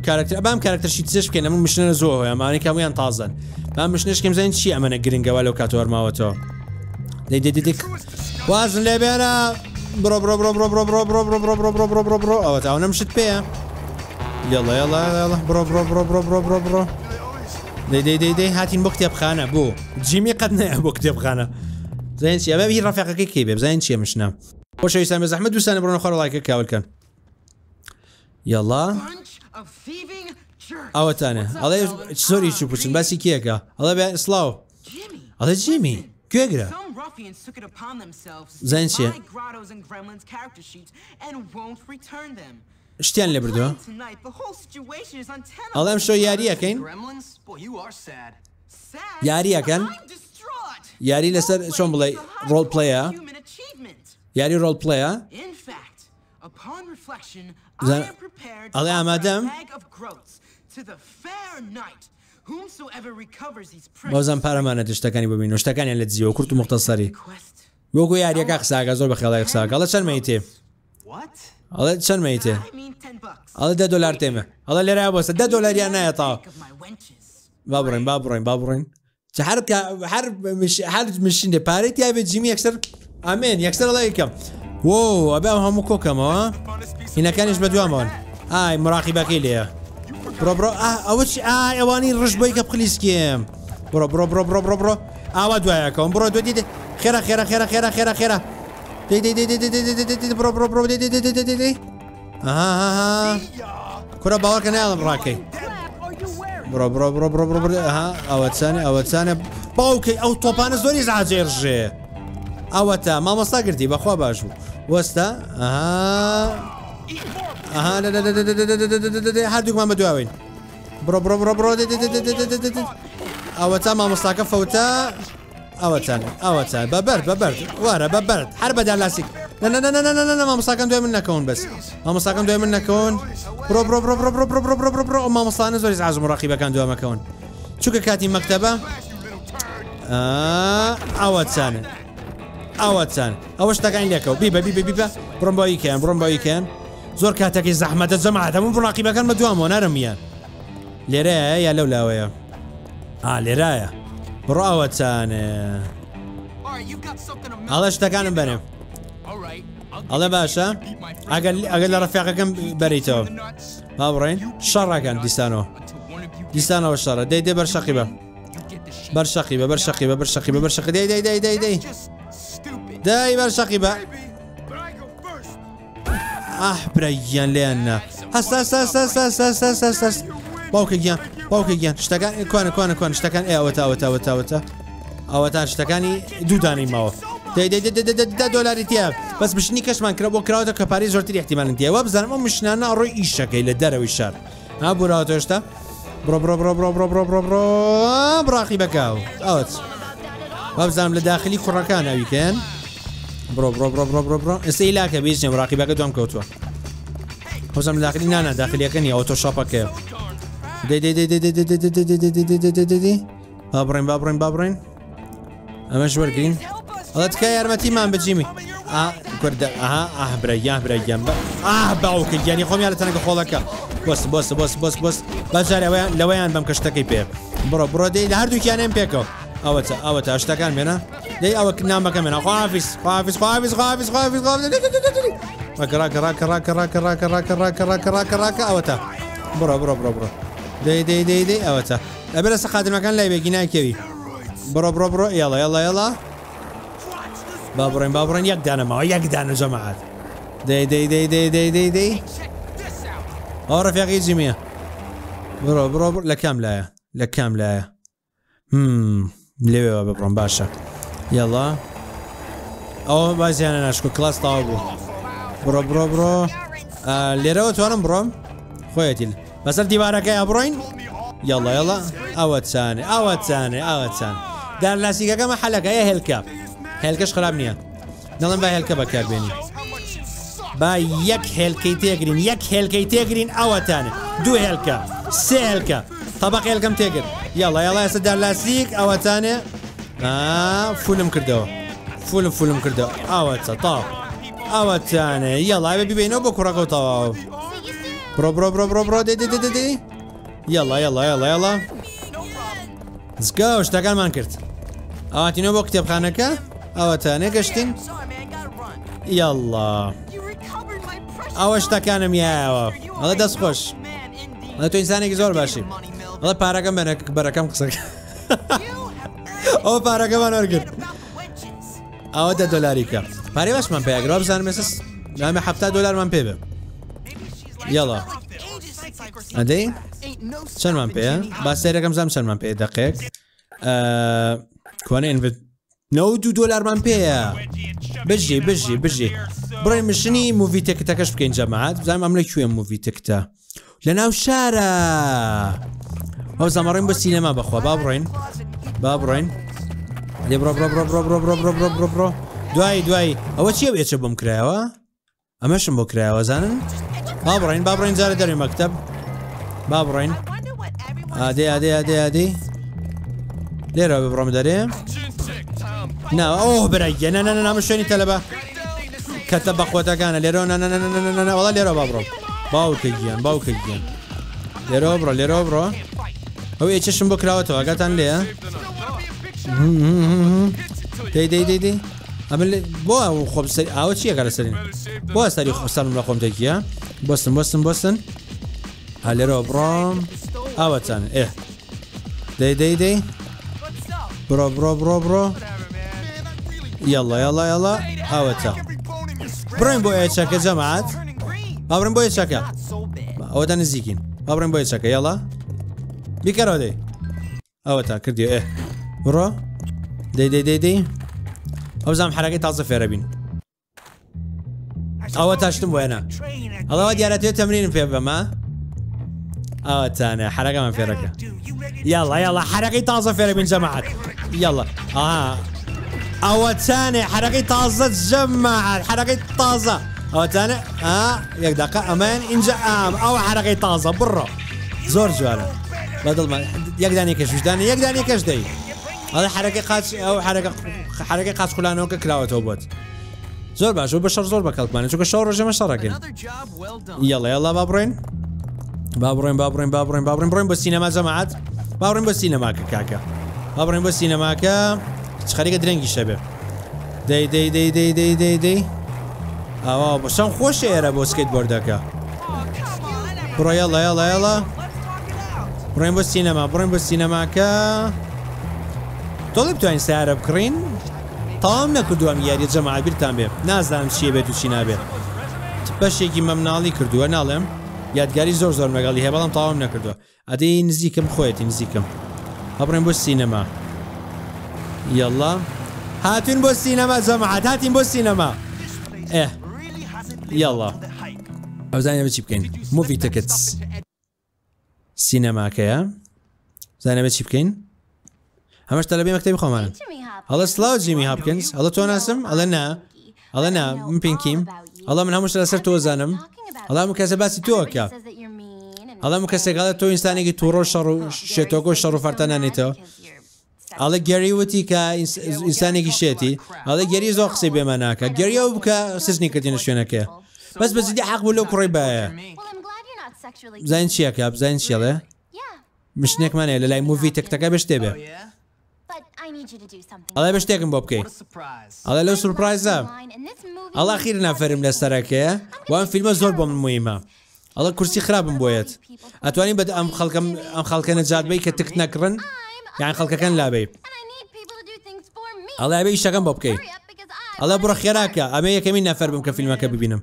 کارکتر بام کارکتەرشی تزش بکەین. ئەمە مشنە زۆر ئەمانی کامیان تازن بام مشنشکم زین چی ئەمەە گرنگەوە لەو کاتۆرماوەتەوە دەیدێک وازن لێ بێنە بڕۆ بڕۆ بڕۆ بڕۆ بڕۆ بڕۆ بڕۆ بڕۆ بڕۆ بڕۆ بڕۆ بڕۆ بڕۆ بڕۆ ئەوە تاو نەمشت پێە یڵە یڵە یڵە بڕۆ بڕۆ بڕۆ بڕۆ بڕۆ بڕۆ بڕۆ دەی دەی دەی دەی هاتین بۆ کتێبخانە بۆ جیمی قەت نەیە بۆ کتێبخانە زین چی ئەبێ هی ڕافقەکەی کێ بێ بزانین چیە مشنە خۆشەویستان بە زەحمە دووسانە بڕۆنە خۆر لایکە کاولکەن یڵە. ئەوەتانە ئەڵێ زۆری چ پوچن باسی ئەڵێ بێ سلااو Jimmy. ئەڵێ جیمی گوێگرە Rothians took it upon themselves Zęcie. my grottos and gremlins character sheets and won't return them. İşteyenle bir diyor. Adam şu yari yakın. Yari yakın. Yari ile ser şon bulay role play'a. Yari role play'a. Zan ale. بازم پرمانه تشتکانی ببین شتەکانیان لە جیەوە کورت و مختصری. وەکو یاریەکە قساگە زۆر بە خێڵی قساگەڵە چەرمەی تێ ئەڵێ چەرمەی تێ ئەڵە دە دلار تێمە. ئەڵە لێرا بەستە دە دلاریان نایەتەوە با بڕین با بڕین با بڕین. هەر هر مشین دێ. پارێت یا بێت جیمی یەکسەر ئامێن یەکسەر ئەڵێ یەکەم. وو ئەبێ هەموو کۆکەمەوە؟ هینەکانیش بە دوامەوەن ای مراقیبەکەی لێە بڕۆ ئا، ئەوە چی ئای ئەوانی ڕژبی کە بخلیسکێم بڕۆ بڕۆ بڕۆ بڕۆ بڕۆ بڕۆ ئاوا دوایەکەم بڕۆ دو دیدە خێرا خێرا خێرا خێرا خێرا خێرا دەی دەی دەی دەی دەی دەی دەی دەی بڕۆ بڕۆ بڕۆ دەی دەی دەی دەی دەی دەی ئاها کورە باوەکە نایڵم ڕاکەی بڕۆ بڕۆ بڕۆ بڕۆ بڕۆ بڕۆ ها ئەوە چانێ ئەوە چانە باوکەی ئەو تۆپانە زۆری زاجێڕژێ ئەوە تا مامۆستا گرتی بەخوا باش بوو وەستا ئەها ئەها هەردووکمان بە دواوین بڕۆ بڕۆ بڕۆ بڕۆ ئەوە تا مامۆستاکە فەوتە ئەوە چەند ئەوە چەند بەبەر بەبەر وارە بەبەر هەر بەدا لاسیک مامۆستاکان دوای من نەکەون بەس مامۆستاکان دوای من نەکەون بڕۆ بڕۆ بڕۆ بڕۆ بڕۆ بڕۆ بڕۆ بڕۆ مامۆستانە زۆری عزم ڕقیبەکان دوامەکەون چووکە کاتی مەکتەبە ئەوە چانە ئەوە شتەکان لێکەوە بیبە بیبە بیبە بڕم بۆی کەن بڕم بۆی کەن زۆر کاتێکی زەحمەدە جەماعات هەموو بڕاقیبەکانمە دوامەوە نەرمیان لێرەیە یا لەو لاوەیە؟ ئا لێرایە. بڕاوەچانێ ئەڵە شتەکانم بەرێ. ئەڵێ باشە. ئەگەر لە ڕفیاقەکەم بەریتەوە. با بڕین. شەڕەکەن دیسانەوە. دیسانەوە شەڕە. دەی دێ بەر شەقی بە بەر شەقی بە بەر شەقی بە بەر شەقی بە بەر شەقی دەی دەی دەی دەی دەی. دای بەر شەقی بە ئاح برەیان لێنە هەستا باوکە گیان باوکە گیان. شتەکان کوانە کوانە کوان شتەکان ئێوە تاوە تاوە تاوەتە ئەوەتان شتەکانی دوودانی ماوە. دلاری تیا. بەس بشنی کەشمان کرا بۆ کراوە کە پارێ زۆرتر احتیمان دیەوە بزانمە مشنانە ڕۆی ئیشەکەی لە دەرەوەی شار. ها بوراوە تۆشتا بڕۆ بڕۆ بڕۆ بڕۆ بڕۆ بڕۆ بڕۆ بڕاقی بەکاو. ئەوت بابزانم لە داخلی کوڕەکان ئەویکەن بڕۆ بڕۆ بڕۆ بڕۆ بڕۆ بڕۆ ئێستا ئیلاکە بیستێ ڕاقیبەکە دوام کەوتووە خۆزم داخلی نانە داخلیەکە نیە ئۆتۆ شاپەکە دەی با بڕین با بڕین با بڕین ئەمەش وەرگین ئەڵە تکە یارمەتیمان بجیمی کوردە ئاها ئاه برەیان برەیان بە ئاه باوکە گیانی خۆمیان لە تەنەکە خۆڵەکە بۆس بۆس بۆس بۆس بۆس بەجارەوەیان لەوەیان بەم کەشتەکەی پێ بڕۆ بڕۆ دەی لە هەردووکیانیان پێکەوە ئەوەتە ئەوەتە شتەکان مێنە دەی ئەوە نامەکە مێنە خواافیس خواافیس خواافیس خواافیس خواافیس ڕاکە ڕاکە ڕاکە ڕاکە ڕاکە ڕاکە ڕاکە ڕاکە ڕاکە ڕاکە ئەوەتە بڕۆ بڕۆ بڕۆ بڕۆ دەی دەی دەی دەی ئەوەتە ئەبێ لە سەخاتمەکان لای بێگی ناکەوی بڕۆ بڕۆ بڕۆ ئێڵە ئێڵە ئێڵە با بڕێن با بڕێن یەک دانەمەوە یەک دانە جەماعات دەی دەی دەی دەی دەی دەی دەی ئەو ڕفیاقی جیمیە بڕۆ بڕ لە کام لایە لە کام لایە لێوێەوە ببڕۆم باشە یاڵا ئەوە بازیانە ناشکو کلاس تاوا بوو بڕۆ بڕۆ بڕۆ لێرەوە توانم بڕۆم خۆیەتی بەسەر دیوارەکەی ئەبڕۆین یاڵە یاڵە ئەوە چانێ ئەوە چانێ ئەوە چان دار لاسیگەکەمە حەلەکە ئە هێلکە هێلکەش خراپ نییە دەڵم با هێلکە بەکاربێنی با یەک هێلکەی تێگرین یەک هێلکەی تێگرین ئەوەتانە دوو هێلکە سێ هێلکە تەبق هێلکەم تێگرت یاڵە یاڵە ئێستا دار لاسیک ئەوەتانێ فولم کردەوە. فولم فولم کردەوە. ئاوەچە تا. ئاوەچانێ یەڵایە ببینەوە بە کوڕەکەەوە تەواو بڕۆبڕۆبڕۆبڕۆ دێ دێ یەڵا یەڵا یەڵا یەڵا زگا شتەکانمان کرد. ئاواتینەوە بۆ کتێبخانەکە؟ ئەوەتانە گەشتین؟ یەڵا ئەوە شتەکانم یاەوە ئەڵە دەست خۆش ئە تۆ ئینسانێکی زۆر باشی. ئەڵە پارەکەم بەەکە بەرەکەم قسەکە. أو پاره که من ارگر أو ده دولاری که پاره باش من پیگر آب زن مثل نام هفته دولار من پی مێسس یلا حفتا چن من پیه یڵە ئەدەی چەندمان زم چن من پیه دقیق دەقێک کوانە نو دو دولار من پیه بجی بجی بجی برای مشنی مووی تک تکش جەماعات جماعت بزنیم لە کوێ مووی تک تا لناو شاره أو زەمەڕێن با سینما بخوا با بڕین با بڕین لێ بڕۆ بڕۆ بڕۆ بڕۆ بڕۆ بڕۆ بڕۆ بڕۆ بڕۆ بڕۆ دوای دوای. ئەوە چیە ئێچە بۆم کرایەوە؟ ئەمەشم بۆ کرایەوە زانن؟ با بڕۆین با بڕۆین جارە دەروی مەکتب. با everyone. ئادێ ئادێ ئادێ ئادی لێرە بڕۆم دەرێ؟ نا ئەو برایە نە نامە شوێنی تەلەبە. کەتە بەخۆتەکانە لێرە وڵا لێرە با بڕۆ باوکە گیان باوکە گیان. لێرەوە بڕۆ لێرەوە بڕۆ. ئەو ئێچشم بۆ کراوەتەوە. ئەگاتان لێە دەی دەی دەی دەی ئەمە بۆ خۆ ئاوە چیە گەرە سەرین بۆ ئەستاری خۆستانم لە خۆم تێکیە بستن بستن بستن. ها لێرەوە بڕۆم ئاوەتان ئێ دەی دەی دەی بڕۆ بڕۆ بڕۆ بڕۆ یاڵە یاڵە یاڵە ئاوەتە بڕین بۆ ئێچەکە جەماعات باڕم بۆ یەچەکە ئەوەدا نزیکین باڕین بۆ یەچەکە یاڵە بیکەرەوە دەی ئەوە تا کردی ئێ برا دي دي دي دي. أو اوزم حركه تازه فيربين أو تاشتم وأنا الله ودي على تمرين في ما. أو تانا حركة من فرقه يلا يلا حركة تازه فيربين جماعة. يلا. آه. أو تانا حركة تازه جماعة. حركة تازه أو تانا آه. يا دقة. أمان. انجا ام أو حركة تازه برا. زور جوانا. بدل ما يقدر يكش. وجداني يقدر يكش دي ئەڵە حرەکەی قاچ ئەو حرەکە حرەکەی قاچ خولانەوەکە کراوەتەوە بۆت. زۆر باش و بە شەر زۆر بەکەڵکمانە چونکە شەو ڕۆژەمە شەڕەکەین. Another job well done. یاڵە یاڵا با بڕێن با بڕێن با بڕێن با بڕێن با بڕێن بڕێن بۆ سینەما جەماعات با بڕێن بۆ سینەماکە کاکە. با بڕێن بۆ سینەماکە. خەریکە درەنگی شەبێ. دەی دەی دەی دەی دەی دەی دەی. ئاوا بەشەم خۆش ئێرە بۆ سکیت بۆردەکە. بڕۆ یاڵە یاڵە یاڵە بڕێن بۆ سینەما بڕێن بۆ سینەماکە. تۆڵی بتوانین سیارە بکڕین؟ تاام نەکردووەم یاری جەماعات بیرتان بێ. نازانم چیە بێت و چی نابێت بەشێکی مەمناڵی کردووە ناڵێم. یادگاری زۆر زۆر مەگەڵی هەیە بەڵام تاوام نەکردووە. ئەدەی نزیکم خۆیەتی نزیکم. هەبڕێن بۆ سینەما. یاڵا هاتون بۆ سینەما جەماعات هاتین بۆ سینەما. ئێ. یاڵا ئەوزانە بچی بکەین؟ مووی تکتس سینەماکەیە زانە چی بکەین؟ هەمەش تەلەبی مەکتەبی خۆمانن هەڵە سلااو جیمی هاپکنس هەڵە تۆ ناسم ئەڵە نا ئەڵە نا من پێنکیم ئەڵە من هەمووش لەسەر تۆ زانم ئەڵا من کەسە باسی تۆکە ئەڵە من کەسێکڵە تۆ ئینسانێکی تووڕۆ شەڕ و شێتۆکۆ شەڕ و فەرتەنانێتەوە ئەڵە گەری وتی کە ئینسانێکی شێتی ئەڵە گەری زۆ قسەی بێمە ناکە گەریەوە بکە سزنی کردینە شوێنەکە بەس بەزیدی حەق بوو لەو کوڕی باە بزانین چیەکە بزانین چێڵێ مشنێکمانێ لە لای مووی تەکتەکە بشتێ بێ ئەڵێ بە شتێکم بۆ بکەیت ئەڵێ لەو سورپایزە ئەڵا خیر نافەرم لە سەرەکەیە. وان فیلمە زۆر بۆ من مویمە ئەڵە کورسی خراپم بۆیت ئەتوانین بە ئەم خەڵکەم ئەم خەڵکە نەجاتبی کە تک نەکڕن؟ یان خەڵکەکەن لابێ ئەڵێ بێ شەکەم بۆ بکەیت ئەڵە بڕە خێراکە. ئەمە یەکەمی نەفەر بم کە فیلمەکە ببینم.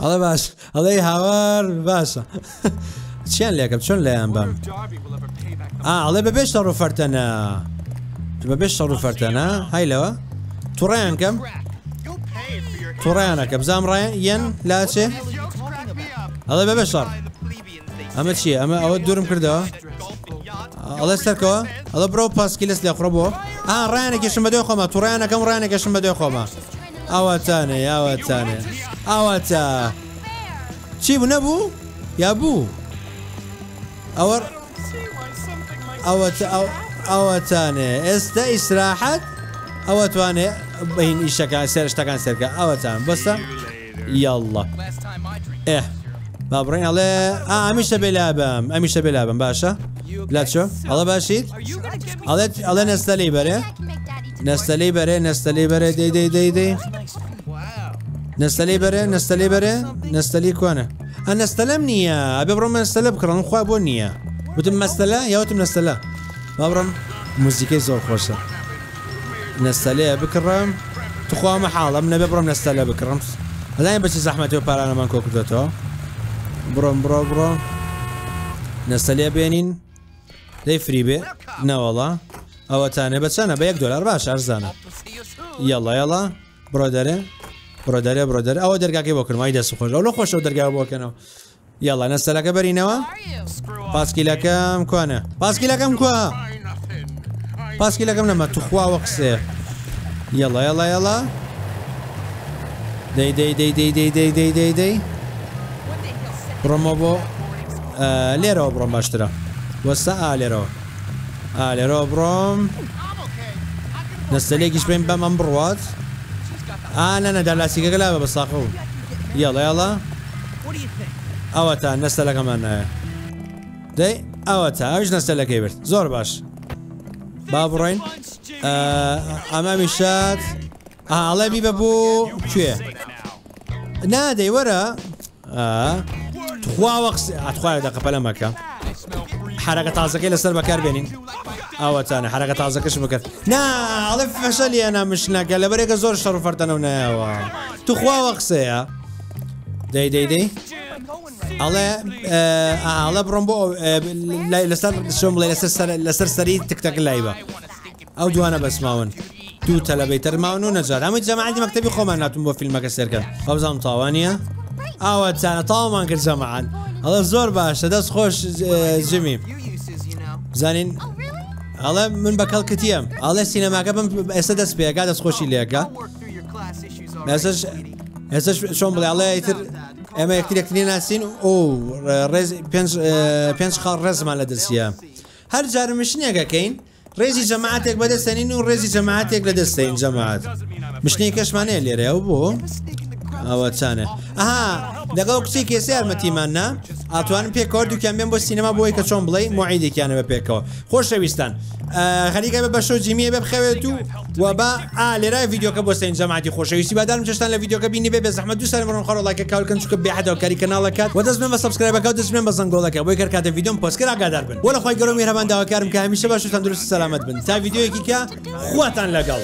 ئەڵە باش. ئەڵێ هاوار باشە. چیان لێکم چۆن لەیان بام؟ ئەڵێ بە بێش شەڕ و فەرتەنە بە بێش شەڕ و فەرتەنە. هایلەوە تووڕیان کەم؟ تووڕیانەکە بزام ڕایەن یەن لاچێ ئەڵێ بە بێ شەڕ ئەمە چییە ئەمە ئەوە دوورم کردەوە. ئەڵێ سەرکەوە. ئەڵە برۆ پاسکیلس لێ خڕبەوە ئا ڕیانێکیشم بەدوێ خۆمە. تووڕیانەکەم ڕیانێکەشم بەدوێ خۆمە. ئەوەتانێ ئەوەتانێ ئەوەتە چی بوو؟ نەبوو؟ یا بوو؟ ئەوە ئەوەتە ئەوەتانێ ئێستا ئیسراحەت ئەوە توانێ بین ئیشەکان سێر شتەکان سەرکە ئەوەتان I drink. ئێ با بڕین ئەڵێ ئا ئەمیشە بێلابم ئەمیشە بێلابم باشە لا چۆ ئەڵە باشیت me ئەڵێ نەستەلی بەرێ نەستەلی بەرێ نەستەلی بەرێ دەی دەی دەی دەی. نەستەلی بەرێ نەستەلی بەرێ نەستەلی کوانە ئە نەستەلەم نییە ئەبێ بڕۆ مەستەلە بکڕن خوا بۆ نییە وتم مەستەلە یاوتم نەستەلە با بڕم موزیکەی زۆر خۆشە. نەستەلەیە بکڕم توخوا مەحاڵم نەبێ بڕۆم نەستەلە بکڕم. هەداین بەچی زەحمەتی و پارانەمان کۆ کردێتەوە بڕۆم بڕۆ بڕۆ. نەستەلێ بێنین. دەی فری بێ. نەوەڵا. ئەوەتانێ بەچەنە؟ بە یەک دلار باش ئەرزانە. See you soon. یاڵا یاڵا بڕۆ دەرێ. بڕۆ دەرێ بڕۆ دەرێ. ئەوە دەرگاکەی بۆ کردمای دەست خۆش ئەو لە خۆشەوە دەرگا بۆکەنەوە یاڵا نەستەلەکە بەرینەوە پاسکیلەکەم کووە Nothing. I پاسکیلەکەم نەما توخواوە قسێ یاڵا یاڵا یاڵا دەی دەی دەی دەی دەی دەی دەی دەی دەی بڕۆمە بۆ ئە، لێرەوە بڕۆم باشترە وەستا ئا لێرەوە ئا لێرەوە بڕۆم نەستەلێکیش بین بە من بڕوات ئانە دەلاسیگەگە لا بە بەساخە و یاڵە یاڵە ئەوەتە نەستەلەکەمانایە دەی ئەوەتە ئەوش نەستەلەکەی برد زور باش با بڕۆین آه شات ئاڵێبی آه کوێ نادەی وەرە خواوە ئەتخوای دەقە پەلەمەکە حرەکە تازەکەی لەسەر بەکار بێنین ئەوەتانە حرەکە تازەکەش بکرد ناڵێ فەشە لێنا مشنەکە لە بەرێکە زۆر شەڕفەرتەنە نایەوە تو خواوە قسەیە دەی دەی دەی ئەڵێ ئاڵە بڕۆم بۆ تك لەسەر شم بڵێ لەسەر سەری تکتەک لایبە ئەو دوانە بەسماون دوو تەلەبەی تەرماون و نەجار هەموو جەماعی مەکتتەبی خۆمان ناتون بۆ فیلمەکە سەرکە خەوزانم طوانيا أو تانا تاوامان كل جماعة ئەڵە زور باش دەست خۆش جيمي زانین هلا من بكال كتيم هلا سينما سینەماگە بم ئێستا قاعد اسخوش دەستخۆشی لێگا ئێسش ئێسش شۆم بڵێ ئەڵێ تر ئێمە یەکتر یەکتری ناسین و ڕێز پێنج اه، پێنج خاڵ ڕێزمان لە دەستیە. هەر جارە مشنێکەکەین ڕێزی جەماعاتێک بەدەستێنین و ڕێزی جەماعاتێک لە دەستین جەماعات. مشتنی کەشمانەیە لێرە ئەو بۆ؟ ئەوە چانە ئەها دەگەڵ کچی کێسی یارمەتیمان نا ئاتوانم پێکەوە دوکیان بێن بۆ سینەما بۆی کە چۆن بڵێ معیدێکیانە بە پێکەوە خۆشەویستان خەریکە بە بەشۆ جیمیە بە بخەوێت و و بە ئا لێرای ڤیددیوکە بۆ سین جەماعتی خۆشەویستی بادارم چشتان لە ڤیددیوکە بینی بێ زەحمە دو سال ڕۆن خۆڵاکە کاولکەن چکە بێحدەوەکاری کەناڵەکەات و دەستمێن بە سبسکرایبەکە دەستمێن بە زەنگۆڵەکە بۆی کەرکاتە ڤیددیۆم پۆستکر ئاگادار بن وە لە خۆی گەڕۆمی هەمان داواکارم کە هەمیشە باشتان درست سەلامت بن تا ڤیددیوەکی کە خواتان لەگەڵ.